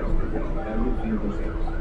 Era o fim dos tempos.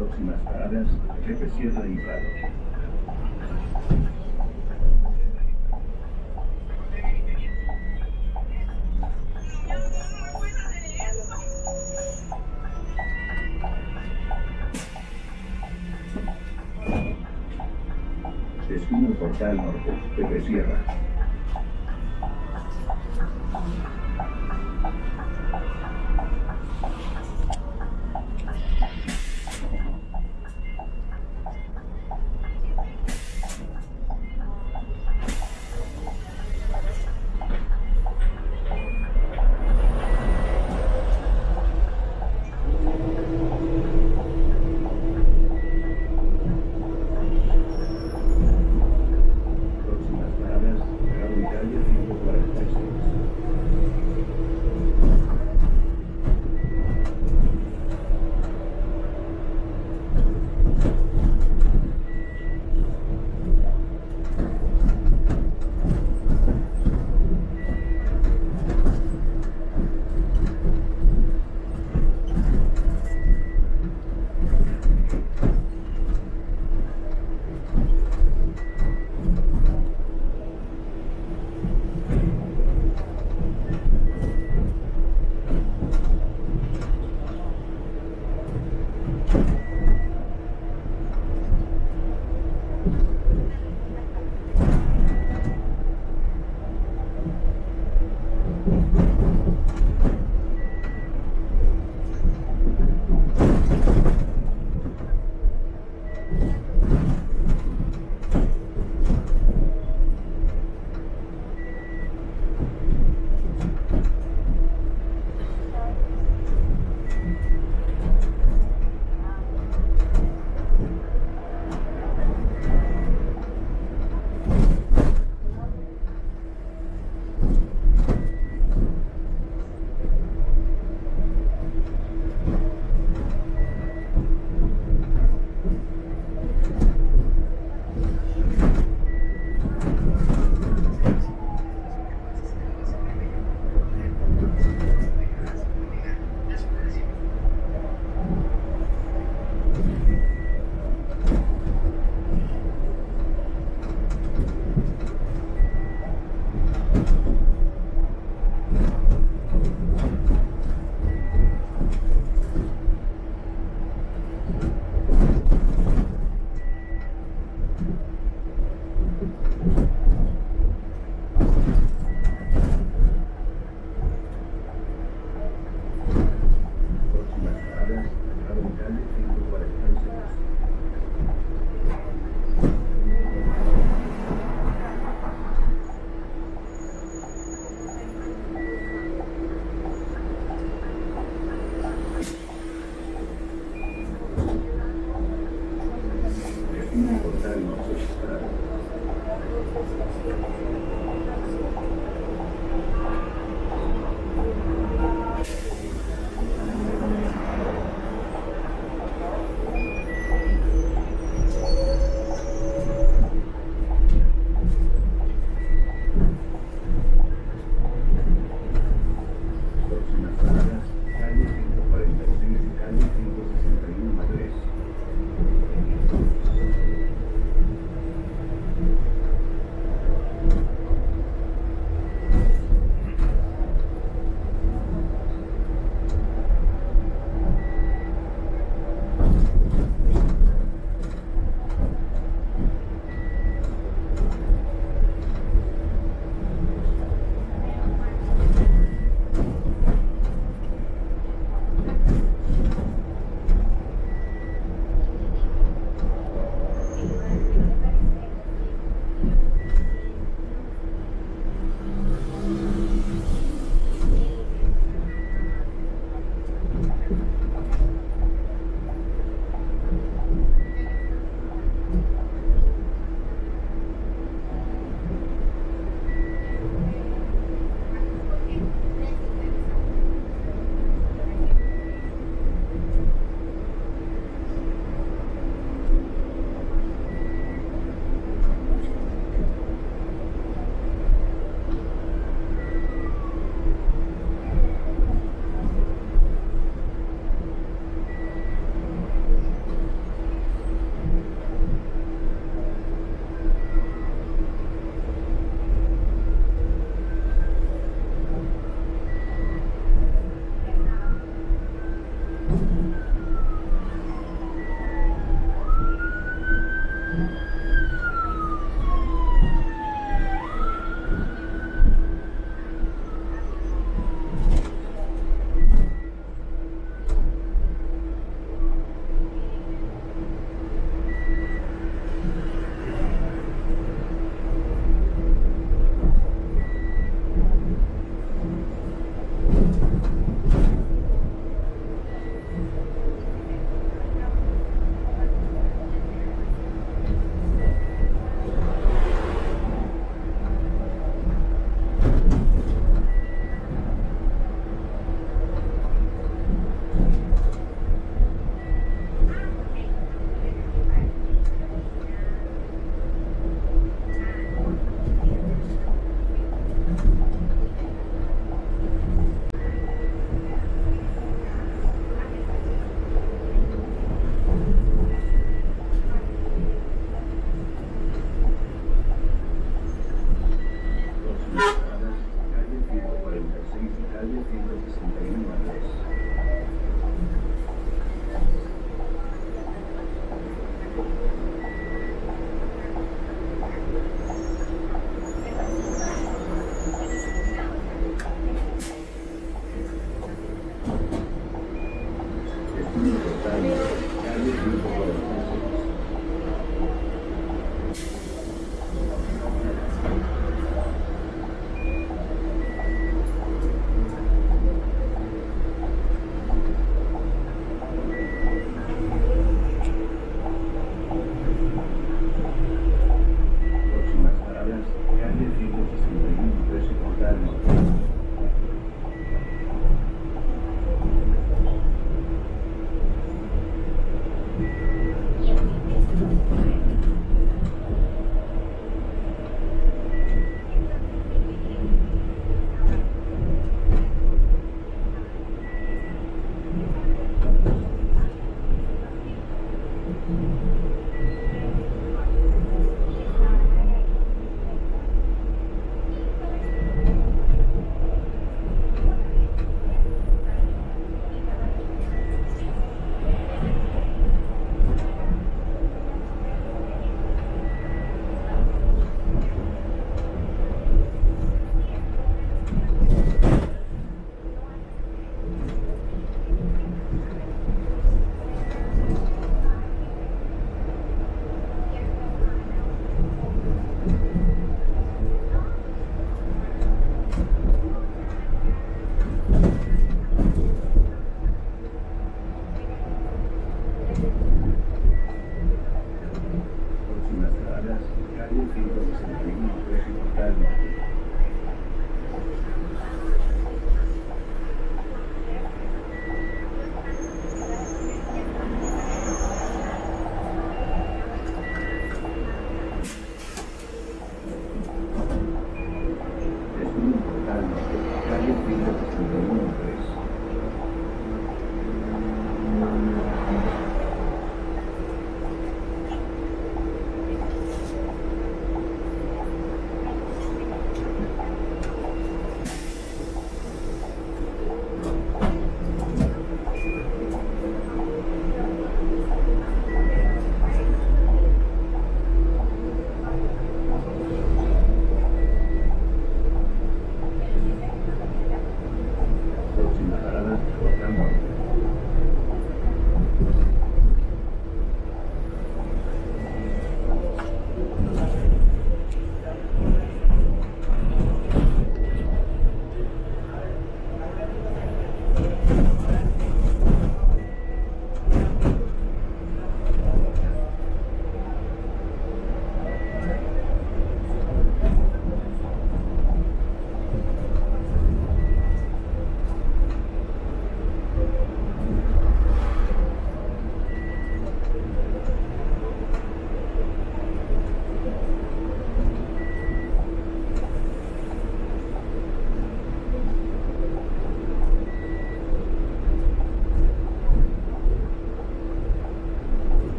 próximas paradas, Pepe Sierra y Prado. Destino Portal Norte, Pepe Sierra.